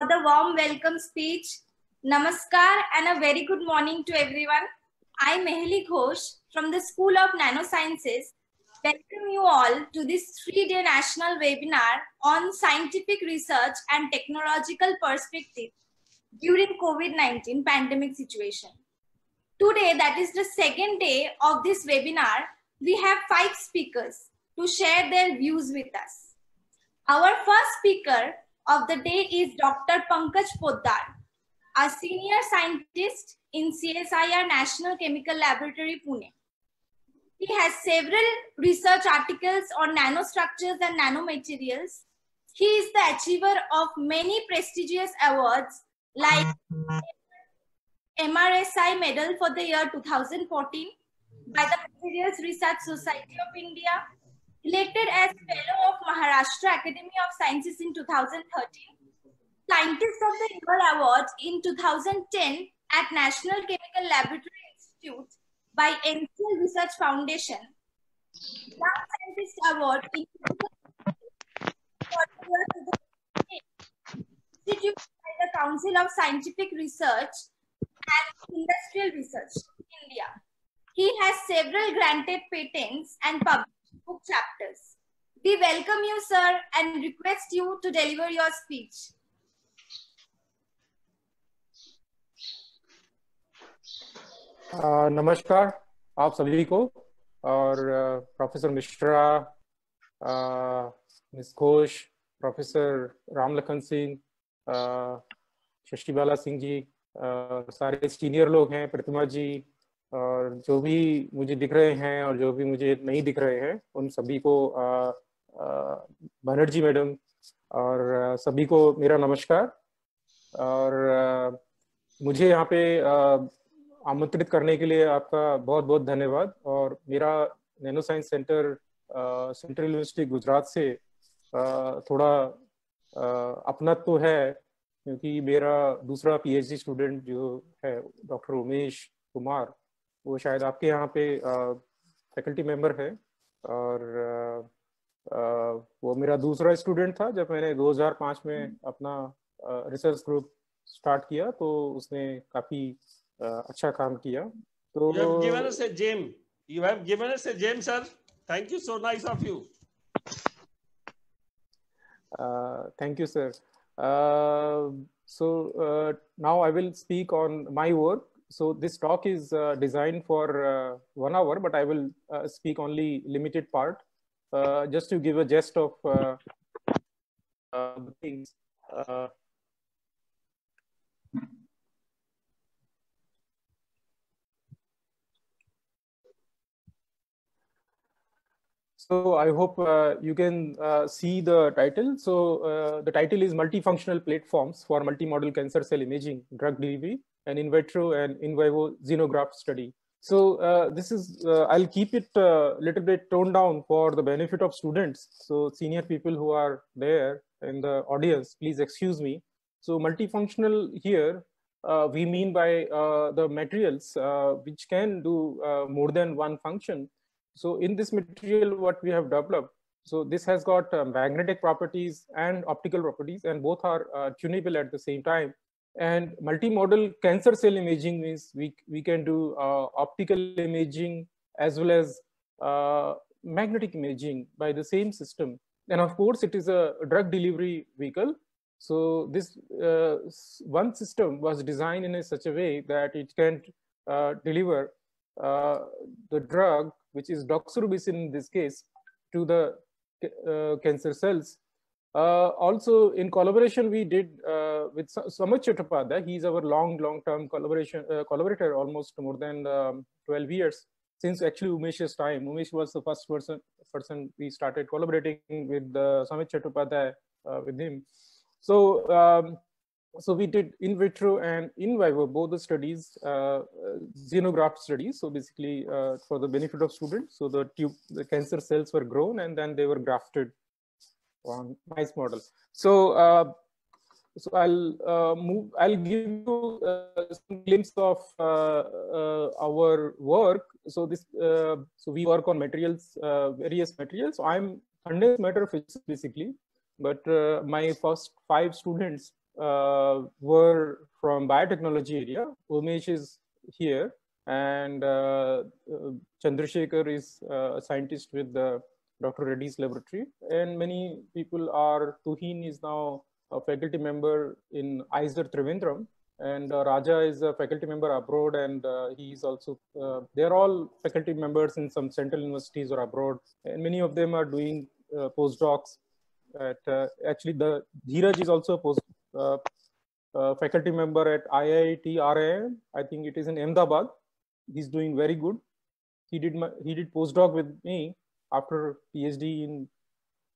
the warm welcome speech. Namaskar and a very good morning to everyone. I'm Mehli Ghosh from the School of Nanosciences. Welcome you all to this three-day national webinar on scientific research and technological perspective during COVID-19 pandemic situation. Today, that is the second day of this webinar, we have five speakers to share their views with us. Our first speaker of the day is Dr. Pankaj Poddar, a senior scientist in CSIR National Chemical Laboratory, Pune. He has several research articles on nanostructures and nanomaterials. He is the achiever of many prestigious awards like MRSI Medal for the year 2014 by the Materials Research Society of India, elected as Fellow of Maharashtra Academy of Sciences in 2013, Scientist of the Year Award in 2010 at National Chemical Laboratory Institute by NCL Research Foundation, Young Scientist Award in Institute by the Council of Scientific Research and Industrial Research, India. He has several granted patents and published book chapters. We welcome you, sir, and request you to deliver your speech. Uh, नमस्कार आप सभी को और professor Mishra miss Ghosh professor Ramlakhan Singh Shashibala Singh ji सारे senior लोग हैं प्रतिमा जी और जो भी मुझे दिख रहे हैं और जो भी मुझे नहीं दिख रहे हैं, उन सभी को बनर्जी मैडम और सभी को मेरा नमस्कार। और मुझे यहाँ पे आमंत्रित करने के लिए आपका बहुत बहुत धन्यवाद। और मेरा nano science centre central university Gujarat से थोड़ा अपनत्व तो है, क्योंकि मेरा दूसरा पीएचडी स्टूडेंट जो है, डॉक्टर उमेश कुमार वो शायद आपके यहाँ पे फैकल्टी मेंबर है और वो मेरा दूसरा स्टूडेंट था जब मैंने 2005 में अपना रिसर्च ग्रुप स्टार्ट किया तो उसने काफ़ी अच्छा काम किया। तो GeM thank you thank you sir so now I will speak on my work so this talk is uh, designed for uh, one hour, but I will uh, speak only limited part, uh, just to give a gist of uh, uh, things. so I hope you can see the title. So the title is Multifunctional Platforms for Multimodal Cancer Cell Imaging Drug Delivery an in vitro and in vivo xenograft study. So uh, this is, uh, I'll keep it a uh, little bit toned down for the benefit of students. So senior people who are there in the audience, please excuse me. So multifunctional here, uh, we mean by uh, the materials uh, which can do more than one function. So in this material, what we have developed, so this has got magnetic properties and optical properties, and both are tunable at the same time. And multimodal cancer cell imaging means we, we can do uh, optical imaging as well as uh, magnetic imaging by the same system. And of course, it is a drug delivery vehicle. So this uh, one system was designed in a such a way that it can uh, deliver uh, the drug, which is doxorubicin in this case, to the uh, cancer cells uh, also, in collaboration, we did uh, with Samit Chattopadhyay. He's our long, long-term collaboration uh, collaborator, almost more than um, 12 years since actually Umesh's time. Umesh was the first person person we started collaborating with uh, Chattopadhyay uh, with him. So, um, so we did in vitro and in vivo both the studies, uh, xenograft studies. So basically, uh, for the benefit of students, so the tube, the cancer cells were grown and then they were grafted on nice model. So, uh, so I'll uh, move. I'll give you uh, some glimpse of uh, uh, our work. So this, uh, so we work on materials, various materials. So I'm condensed matter physics basically, but my first five students were from biotechnology area. Umesh is here and uh, Chandrasekhar is a scientist with the Dr. Reddy's laboratory. And many people are, Tuhin is now a faculty member in IISER Trivandrum. And uh, Raja is a faculty member abroad, and uh, he is also, uh, they're all faculty members in some central universities or abroad. And many of them are doing uh, postdocs. At, uh, actually, the Dheeraj is also a post, uh, faculty member at IIT RIM. I think it is in Ahmedabad. He's doing very good. He did my, he did postdoc with me after PhD in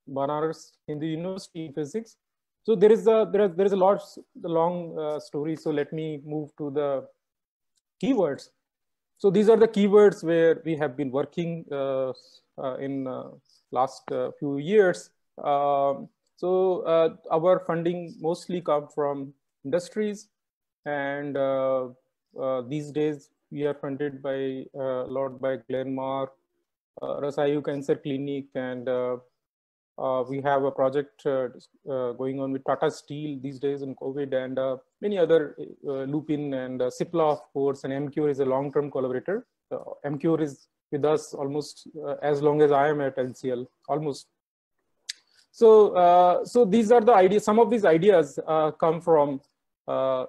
Banaras Hindu University in physics. So there is a there is there is a lot the long uh, story. So let me move to the keywords. So these are the keywords where we have been working uh, uh, in uh, last uh, few years. Um, so uh, our funding mostly come from industries, and these days we are funded by a lot by Glenmark, uh, Rasayu Cancer Clinic, and uh, uh, we have a project going on with Tata Steel these days in COVID, and many other Lupin and Cipla, of course, and Emcure is a long-term collaborator. Emcure is with us almost as long as I am at NCL, almost. So, uh, so these are the ideas. Some of these ideas uh, come from uh,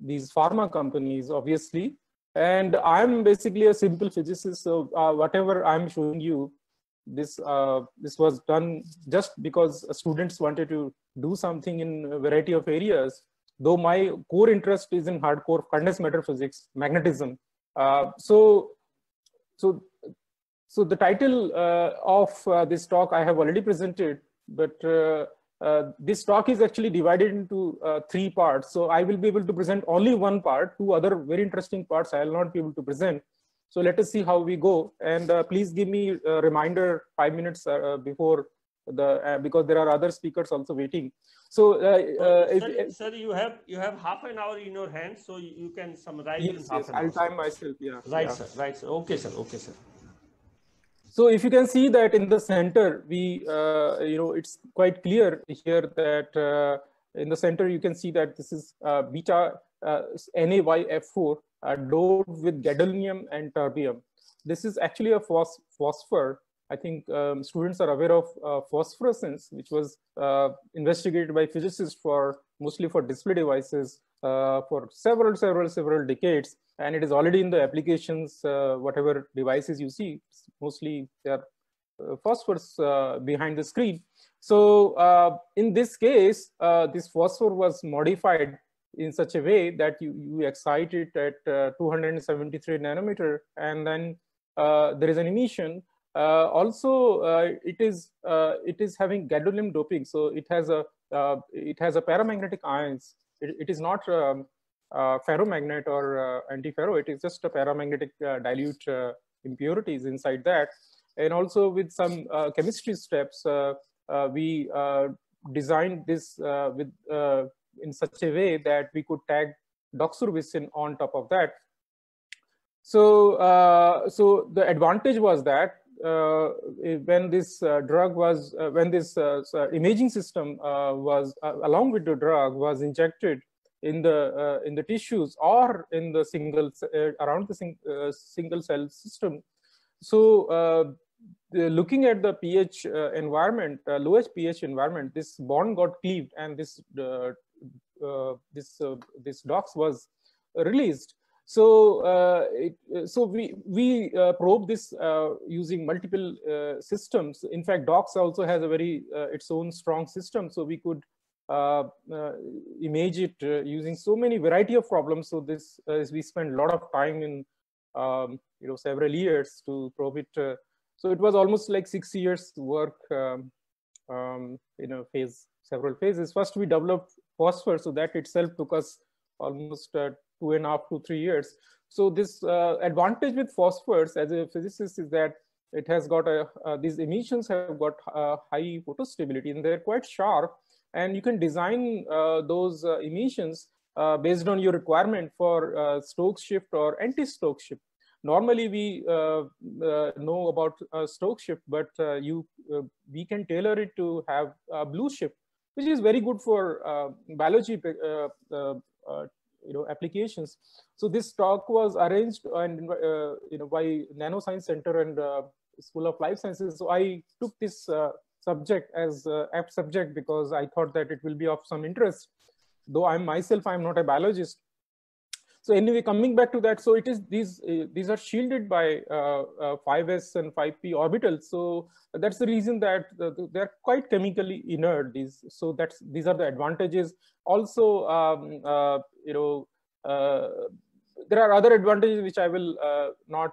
these pharma companies, obviously, and I'm basically a simple physicist. So uh, whatever I'm showing you, this uh, this was done just because students wanted to do something in a variety of areas. Though my core interest is in hardcore condensed matter physics, magnetism. Uh, so, so, so the title uh, of uh, this talk I have already presented, but uh, uh, this talk is actually divided into uh, three parts. So I will be able to present only one part, two other very interesting parts I will not be able to present. So let us see how we go. And uh, please give me a reminder five minutes uh, before the, uh, because there are other speakers also waiting. So, sir, if, sir, you have you have half an hour in your hands, so you can summarize yes, in half yes, an I'll hour. I'll time myself, yeah. Right, yeah. sir, right, sir. Okay, sir, okay, sir. So if you can see that in the center, we, uh, you know, it's quite clear here that uh, in the center, you can see that this is uh, beta uh, NaYF4 uh, doped with gadolinium and terbium. This is actually a phos phosphor. I think um, students are aware of uh, phosphorescence, which was investigated by physicists for mostly for display devices for several, several, several decades and it is already in the applications, uh, whatever devices you see, mostly they are uh, phosphors uh, behind the screen. So uh, in this case, uh, this phosphor was modified in such a way that you, you excite it at uh, 273 nanometer and then there is an emission. also, it is it is having gadolinium doping, so it has a it has a paramagnetic ions. it, it is not um, uh, ferromagnet or uh, antiferro. It is just a paramagnetic uh, dilute impurities inside that. And also with some chemistry steps, we designed this with in such a way that we could tag doxorubicin on top of that. So, uh, so the advantage was that uh, when this uh, drug was, when this imaging system was, along with the drug was injected in the uh, in the tissues or in the single uh, around the sing, uh, single cell system. So uh, the, looking at the ph uh, environment uh, lowest ph environment this bond got cleaved and this this this dox was released. So it, so we we probe this using multiple systems. In fact dox also has a very its own strong system. So we could uh, uh, image it uh, using so many variety of problems. So this is we spent a lot of time in um, you know several years to probe it. so it was almost like six years work um, um, in a phase, several phases. First, we developed phosphor, so that itself took us almost uh, two and a half to three years. So this uh, advantage with phosphors as a physicist is that it has got a, uh, these emissions have got a high photostability and they're quite sharp and you can design uh, those uh, emissions uh, based on your requirement for Stokes shift or anti-Stokes shift. Normally, we know about Stokes shift, but you we can tailor it to have blue shift. which is very good for uh, biology uh, uh, uh, you know applications. So this talk was arranged and you know by Nanoscience Center and School of Life Sciences. So I took this subject as apt subject because I thought that it will be of some interest. Though I'm myself, I'm not a biologist, so anyway coming back to that so it is these uh, these are shielded by uh, uh, 5s and 5p orbitals. So that's the reason that they're quite chemically inert these. So that's these are the advantages. Also um, uh, you know uh, there are other advantages which i will uh, not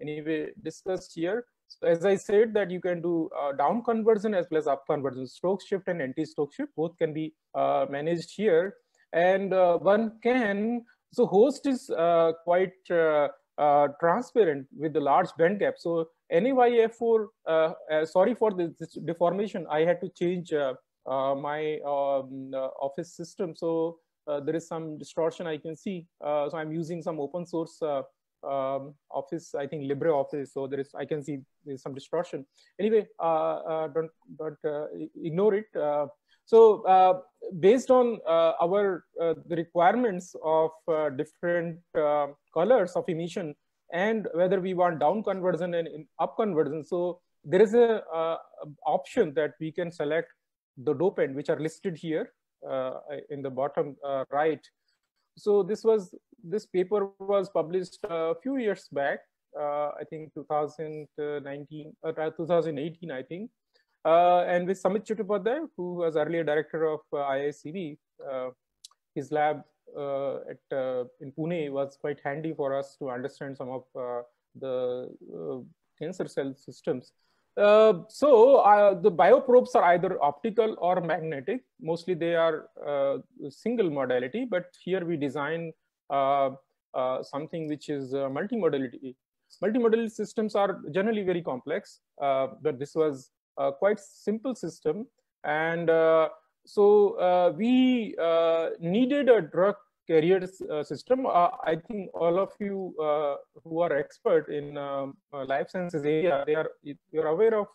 anyway discuss here so as i said that you can do down conversion as well as up conversion Stokes shift and anti-Stokes shift both can be managed here and one can so host is uh, quite uh, uh, transparent with the large band gap. So NAYF4, uh, uh, sorry for this, this, deformation, I had to change uh, my um, office system. So there is some distortion I can see. so I'm using some open source um, office, I think LibreOffice. So there is, I can see there's some distortion. Anyway, don't, don't ignore it. So uh, based on uh, our uh, the requirements of uh, different uh, colors of emission and whether we want down conversion and up conversion, so there is a uh, option that we can select the dopant which are listed here in the bottom right. So this was this paper was published a few years back, I think 2019, 2018, I think. Uh, and with Samit Chattopadhyay, who was earlier director of uh, IISER, uh, his lab uh, at uh, in Pune was quite handy for us to understand some of uh, the cancer cell systems. so the bioprobes are either optical or magnetic. Mostly they are single modality, but here we design something which is multimodality. Multimodal systems are generally very complex, but this was a quite simple system. And uh, so uh, we uh, needed a drug carrier system. I think all of you who are expert in um, life sciences area, they are you're aware of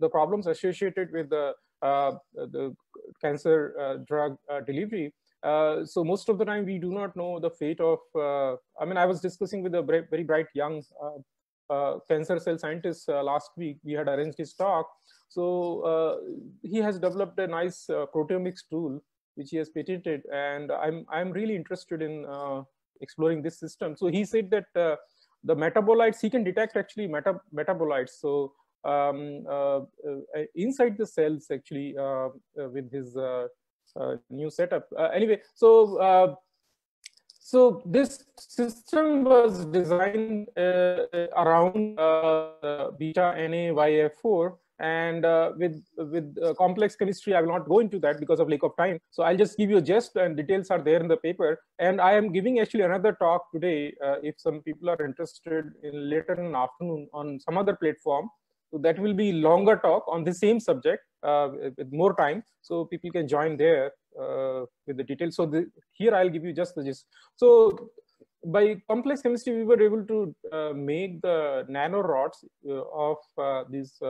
the problems associated with the uh, the cancer uh, drug uh, delivery. So most of the time we do not know the fate of, I mean, I was discussing with a very bright young cancer cell scientist last week. We had arranged his talk. So uh, he has developed a nice uh, proteomics tool which he has patented, and I'm I'm really interested in uh, exploring this system. So he said that the metabolites he can detect actually meta metabolites. So um, uh, uh, inside the cells actually uh, with his new setup. anyway, so so this system was designed around beta NAYF4 and uh, with with uh, complex chemistry. I will not go into that because of lack of time. So i'll just give you a gist and details are there in the paper. And i am giving actually another talk today uh, if some people are interested in later in afternoon on some other platform. So that will be longer talk on the same subject. uh, with more time so people can join there uh, with the details so the, here i'll give you just the gist so by complex chemistry, we were able to uh, make the nano rods uh, of uh, these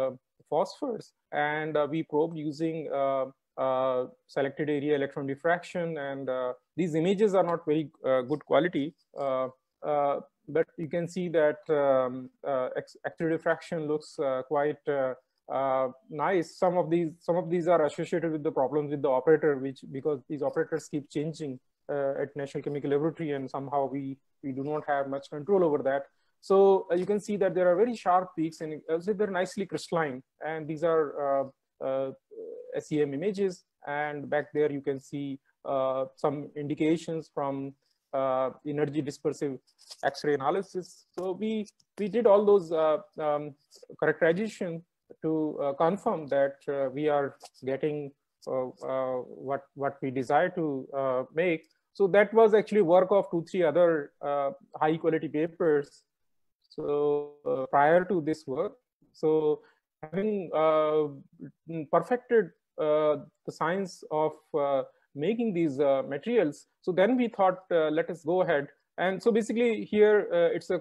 phosphors. And uh, we probed using uh, uh, selected area electron diffraction. And these images are not very good quality. but you can see that um, diffraction looks quite uh, nice. Some of these some of these are associated with the problems with the operator, which because these operators keep changing uh, at National Chemical Laboratory, and somehow we we do not have much control over that. So uh, you can see that there are very sharp peaks and also they're nicely crystalline. And these are uh, uh, SEM images. And back there you can see uh, some indications from uh, energy dispersive X-ray analysis. So we, we did all those uh, um, characterization to confirm that we are getting what, what we desire to make. So that was actually work of two, three other high quality papers so uh, prior to this work, so having uh, perfected uh, the science of uh, making these uh, materials, so then we thought, uh, let us go ahead. And so basically here, it's a,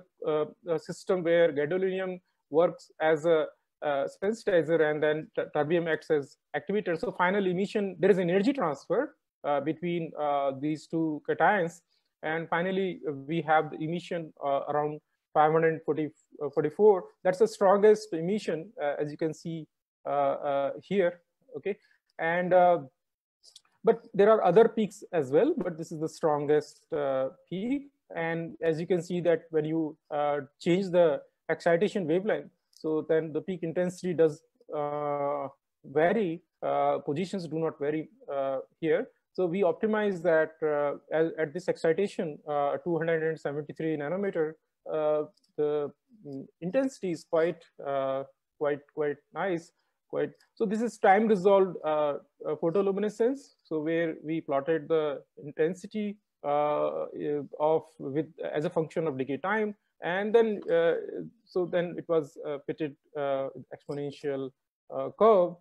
a, system where gadolinium works as a uh, sensitizer and then terbium acts as activator. So final emission, there is energy transfer uh, between uh, these two cations. And finally, we have the emission uh, around 544. Uh, That's the strongest emission, uh, as you can see here, okay? And but there are other peaks as well, but this is the strongest peak. And as you can see that when you change the excitation wavelength, so then the peak intensity does uh, vary. Uh, positions do not vary uh, here. So we optimize that uh, at, at, this excitation, uh, 273 nanometer, uh, the intensity is quite, quite, quite nice. Quite. So this is time resolved photoluminescence. So where we plotted the intensity of with as a function of decay time and then uh, so then it was a fitted uh, exponential uh, curve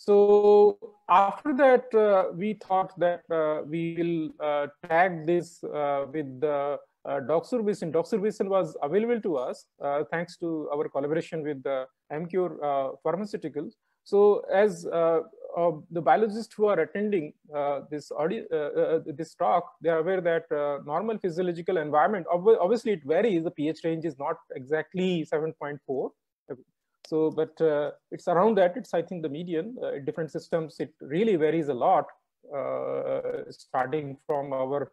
so after that uh, we thought that uh, we will uh, tag this with the uh, doxorubicin. Doxorubicin was available to us thanks to our collaboration with the Emcure Pharmaceuticals. So as uh, the biologists who are attending uh, this audio, uh, uh this talk, they are aware that uh, normal physiological environment, ob obviously it varies, the pH range is not exactly 7.4. So, but uh, it's around that, it's I think the median, different systems, it really varies a lot, starting from our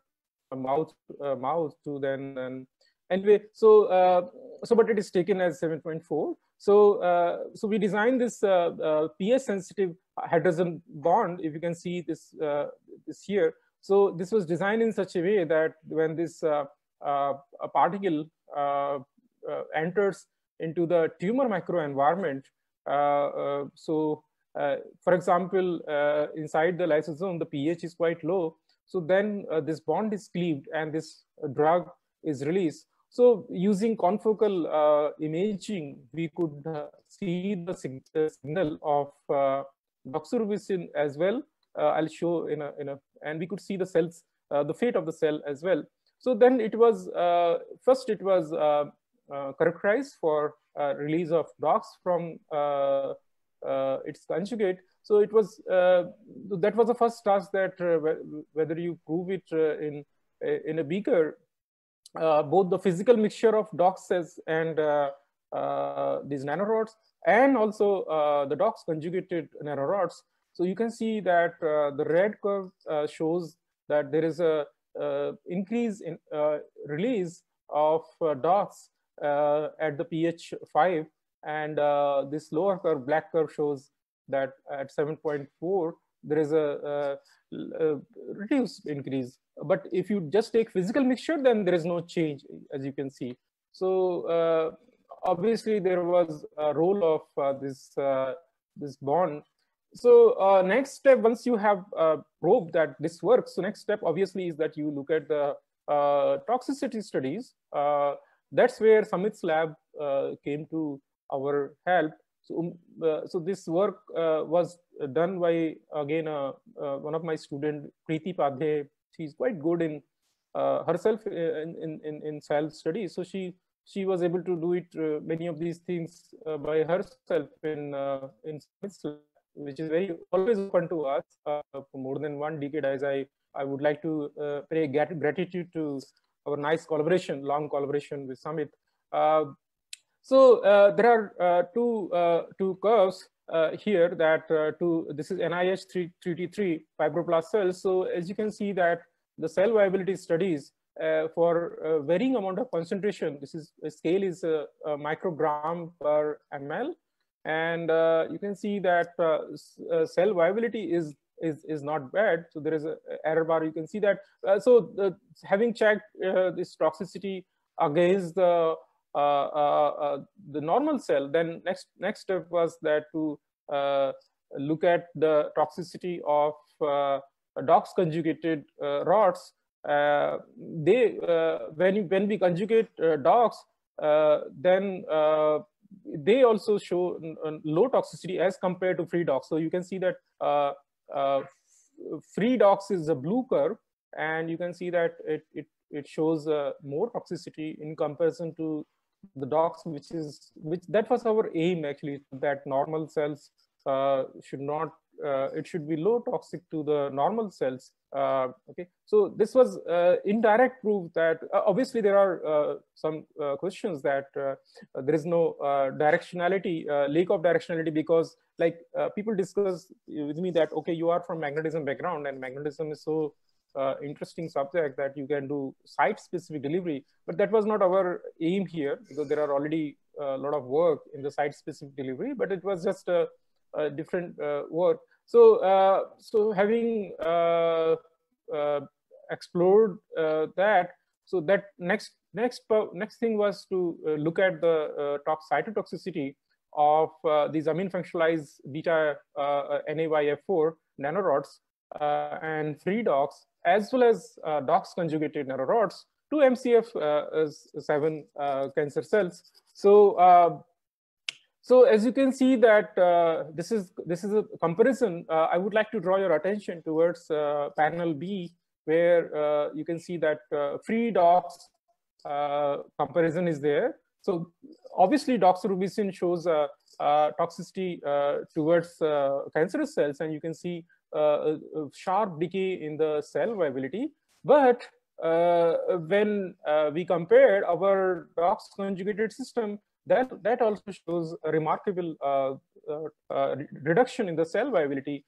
mouth, mouth to then, and anyway, so, so but it is taken as 7.4. So, uh, so we designed this uh, uh, pH sensitive hydrogen bond. If you can see this, uh, this here. So this was designed in such a way that when this uh, particle enters into the tumor microenvironment, so for example, inside the lysosome, the pH is quite low. So then this bond is cleaved and this drug is released. So using confocal uh, imaging, we could uh, see the, sig signal of uh, doxorubicin as well. Uh, I'll show in a, in a, and we could see the cells, uh, the fate of the cell as well. So then it was, uh, first it was characterized for release of dox from its conjugate. So it was, that was the first task that whether you prove it in, in a beaker Uh, both the physical mixture of doxes and uh, uh, these nanorods and also uh, the dox conjugated nanorods. So you can see that uh, the red curve shows that there is a increase in release of dox at the pH 5 and uh, this lower curve, black curve shows that at 7.4, there is a, a, a, increase but if you just take physical mixture, then there is no change, as you can see. So uh, obviously there was a role of uh, this, uh, this bond. So uh, next step, once you have uh, proved that this works, so next step obviously is that you look at the uh, toxicity studies. that's where Samit's lab came to our help. So, um, so this work was done by, again, one of my student, Preeti Padhe, she's quite good in uh, herself uh, in, in, in cell studies. So she she was able to do it uh, many of these things uh, by herself in uh, in which is very always open to us uh, for more than one decade. As I I would like to pay gratitude to our nice collaboration, long collaboration with Samit. So there are two two curves uh, here that uh, this is NIH 3, 3T3 fibroblast cells. So as you can see that the cell viability studies uh, for varying amount of concentration, this is scale is a, a microgram per ml. And uh, you can see that uh, uh, cell viability is, is, is not bad. So there is an error bar. You can see that. so the, having checked this toxicity against the uh, uh, uh, Uh, uh, uh, the normal cell, then next next step was that to look at the toxicity of dox conjugated rods. they when when we conjugate dox, then they also show low toxicity as compared to free dox. So you can see that uh, uh, free dox is a blue curve, and you can see that it it, it shows uh, more toxicity in comparison to the dox, which is which that was our aim actually that normal cells uh, should not uh, it should be low toxic to the normal cells. Uh, okay, so this was uh, indirect proof that uh, obviously there are uh, some questions that there is no directionality, lack of directionality because like people discuss with me that okay, you are from magnetism background and magnetism is so uh, interesting subject that you can do site specific delivery but that was not our aim here because there are already a lot of work in the site specific delivery but it was just a, a different uh, work. So uh, so having uh, uh, explored uh, that so that next next next thing was to look at the tox cytotoxicity of these amine functionalized beta NAYF4 nanorods uh, and free DOX as well as uh, DOX conjugated nanorods to MCF7 uh, cancer cells. So, so as you can see that this is this is a comparison. I would like to draw your attention towards panel B, where you can see that free DOX comparison is there. So obviously doxorubicin shows toxicity uh, towards uh, cancerous cells and you can see uh, sharp decay in the cell viability. But uh, when uh, we compared our DOX conjugated system, that, that also shows a remarkable reduction in the cell viability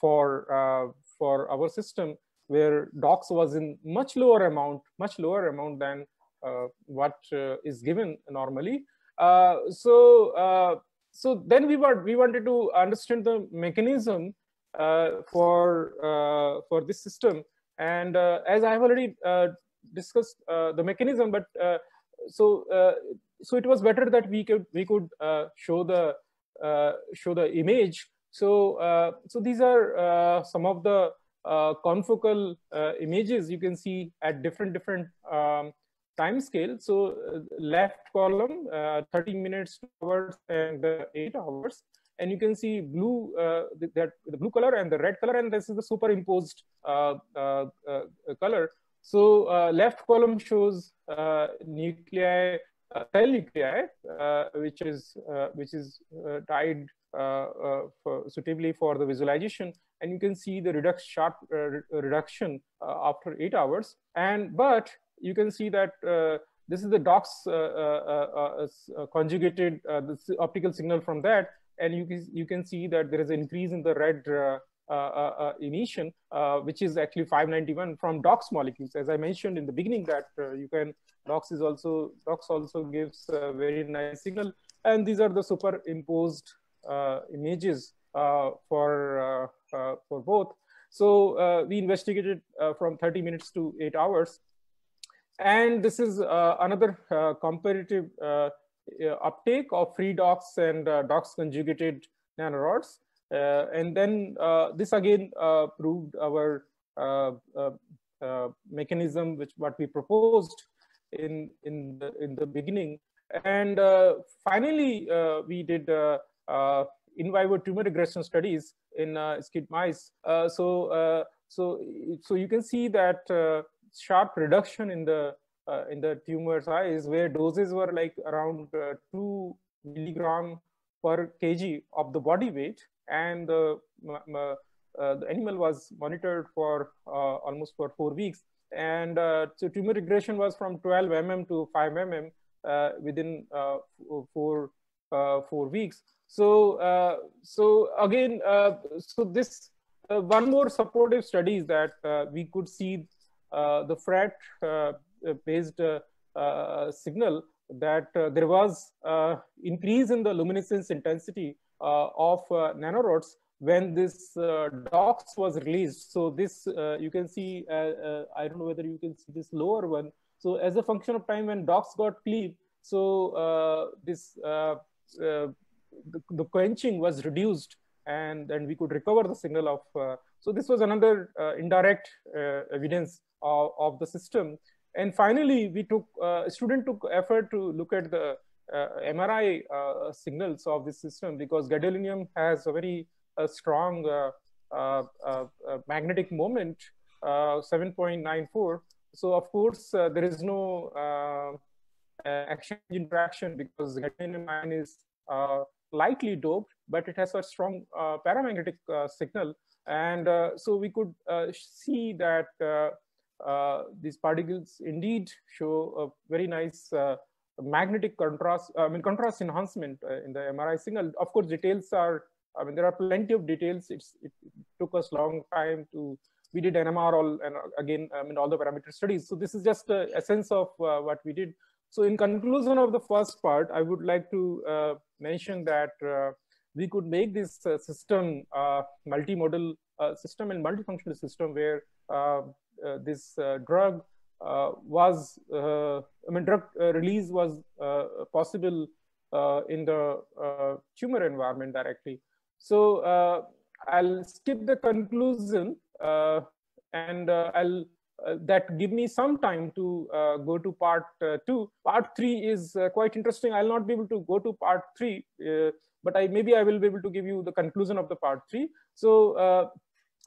for, for our system where DOX was in much lower amount, much lower amount than uh, what uh, is given normally. Uh, so, so then we were we wanted to understand the mechanism uh, for uh, for this system. And uh, as I have already discussed the mechanism, but so so it was better that we could we could show the show the image. So so these are some of the confocal images you can see at different different um, time scale. So uh, left column, uh, 30 minutes, hours, and uh, eight hours and you can see blue uh, that the blue color and the red color and this is the superimposed uh, uh, uh color. So uh, left column shows uh, nuclei uh, cell nuclei uh, which is uh, which is tied for, suitably for the visualization. And you can see the reduction sharp reduction after eight hours. And but you can see that this is the DOX conjugated the optical signal from that and you can, you can see that there is an increase in the red uh, uh, uh, emission, which is actually 591 from DOX molecules. As I mentioned in the beginning that you can, DOX is also, DOX also gives a very nice signal. And these are the superimposed images for, for both. So uh, we investigated uh, from 30 minutes to eight hours. And this is uh, another comparative uh, Uh, uptake of free DOX and uh, DOX conjugated nanorods. Uh, and then uh, this again uh, proved our mechanism, which what we proposed in in the in the beginning. And finally, we did in vivo tumor regression studies in uh, SCID mice. Uh, so, uh, so, so you can see that sharp reduction in the uh, in the tumor size where doses were like around uh, 2 milligram per kg of the body weight. And the, uh, the animal was monitored for almost for four weeks. And so tumor regression was from 12 mm to 5 mm within four four weeks. So uh, so again uh, so this uh, one more supportive study is that we could see the FRET uh, Uh, based uh, uh, signal that uh, there was uh, increase in the luminescence intensity of nanorods when this uh, DOX was released. So this, uh, you can see, uh, I don't know whether you can see this lower one. So as a function of time when DOX got cleaved, so this, the, the, quenching was reduced and then we could recover the signal of, so this was another indirect evidence of, of the system. And finally, we took, uh, student took effort to look at the uh, MRI uh, signals of this system because gadolinium has a very uh, strong uh, uh, uh, magnetic moment, 7.94. So of course, there is no exchange interaction because gadolinium ion is lightly doped, but it has a strong paramagnetic signal. And so we could see that these particles indeed show a very nice magnetic contrast, I mean, contrast enhancement uh, in the MRI signal. Of course, details are, I mean, there are plenty of details. It's, it, took us long time to, we did NMR all, and uh, again, I mean, all the parameter studies. So this is just a sense of uh, what we did. So in conclusion of the first part, I would like to uh, mention that uh, we could make this uh, system multimodal system and multifunctional system where this drug uh, was, uh, I mean, drug uh, release was possible in the tumor environment directly. So I'll skip the conclusion and I'll uh, that give me some time to uh, go to part uh, two. Part three is quite interesting. I'll not be able to go to part three, but I maybe I will be able to give you the conclusion of the part three. So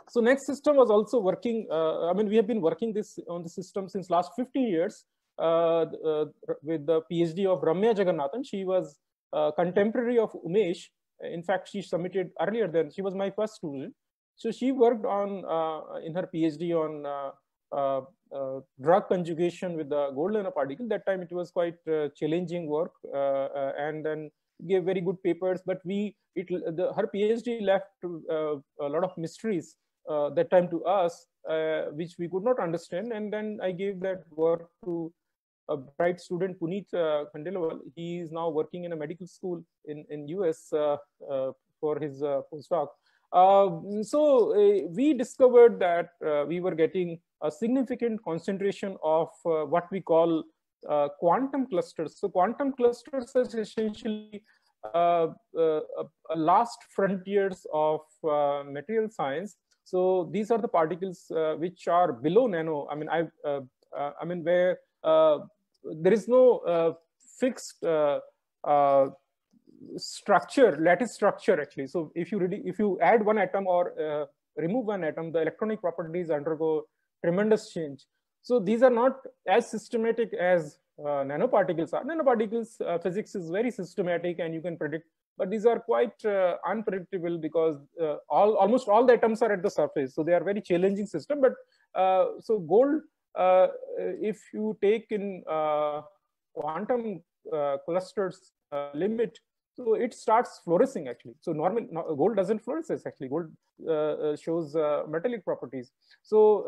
so next system was also working uh, i mean we have been working this on the system since last 50 years uh, uh, with the phd of ramya jagannathan she was a contemporary of umesh in fact she submitted earlier than she was my first student so she worked on in her phd on uh, uh, drug conjugation with the gold nanoparticle. That time it was quite uh, challenging work, and then gave very good papers. But we, it, the, her PhD left a lot of mysteries uh, that time to us, uh, which we could not understand. And then I gave that work to a bright student, Puneet uh, Khandelwal. He is now working in a medical school in, in US uh, uh, for his uh, postdoc. So we discovered that we were getting a significant concentration of what we call quantum clusters. So quantum clusters is essentially uh, uh, last frontiers of material science so these are the particles uh, which are below nano. I mean, I, uh, uh, I mean, where there is no fixed structure, lattice structure actually. So if you really, if you add one atom or remove one atom, the electronic properties undergo tremendous change. So these are not as systematic as uh, nanoparticles are. Nanoparticles uh, physics is very systematic and you can predict but these are quite uh, unpredictable because uh, all almost all the atoms are at the surface. So they are very challenging system. But uh, so gold uh, if you take in uh, quantum uh, clusters limit so it starts fluorescing actually. So normal no, gold doesn't fluoresce actually. Gold shows metallic properties. So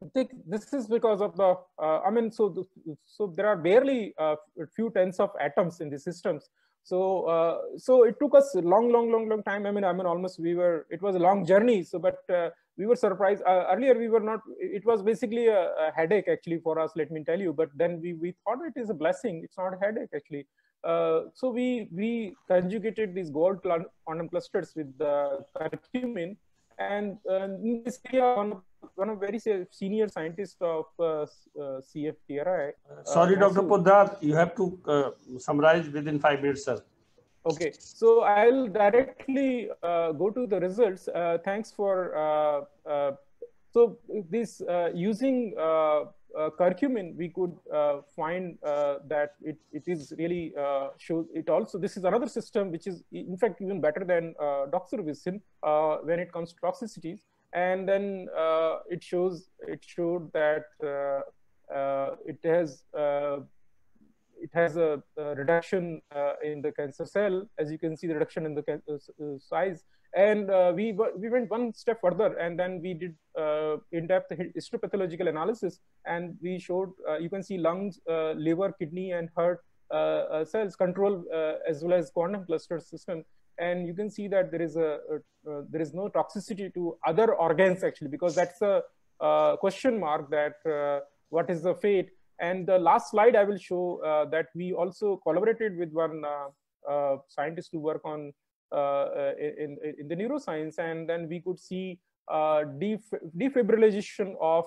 I think this is because of the, I mean, so, the, so there are barely a few tens of atoms in the systems. So, uh, so it took us a long, long, long, long time. I mean, I mean, almost we were, it was a long journey. So, but uh, we were surprised. Uh, earlier, we were not, it was basically a, a, headache actually for us, let me tell you. But then we, we thought it is a blessing. It's not a headache actually. Uh, so we, we conjugated these gold quantum clusters with the curcumin and uh, this area, one, one of very senior scientists of uh, uh, CFTRI. Sorry, Dr. Poddar, you have to summarize within five minutes, sir. Okay, so I'll directly uh, go to the results. Uh, thanks for, uh, so this using uh, Uh, curcumin, we could uh, find uh, that it, it is really uh, shows it also, this is another system which is in fact even better than uh, doxorubicin when it comes to toxicities. And then it shows, it showed that it has it has a, a reduction uh, in the cancer cell, as you can see the reduction in the uh, size. And uh, we, we went one step further and then we did in-depth histopathological analysis and we showed, you can see lungs, liver, kidney and heart cells control as well as quantum cluster system and you can see that there is a, a uh, there is no toxicity to other organs actually because that's a uh, question mark that uh, what is the fate and the last slide I will show uh, that we also collaborated with one uh, uh, scientist to work on in, in the neuroscience, and then we could see def defibrillation of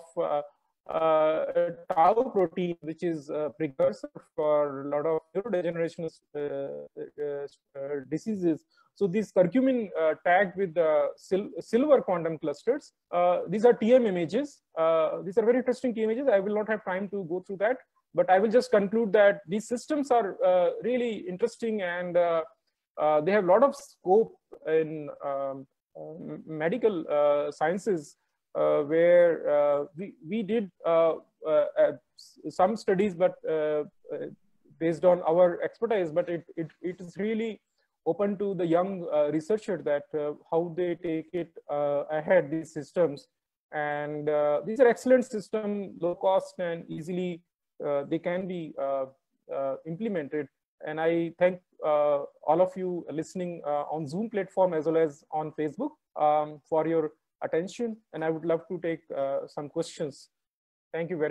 uh, tau protein, which is a precursor for a lot of neurodegeneration uh, diseases. So these curcumin uh, tagged with the sil silver quantum clusters. Uh, these are TM images. Uh, these are very interesting TM images. I will not have time to go through that. but I will just conclude that these systems are uh, really interesting and uh, uh, they have a lot of scope in um, medical sciences where we, we did some studies, but based on our expertise, but it, it, it is really open to the young uh, researcher that uh, how they take it uh, ahead these systems and these are excellent system low cost and easily uh, they can be uh, uh, implemented. And I thank all of you listening on Zoom platform as well as on Facebook um, for your attention. And I would love to take some questions. Thank you very.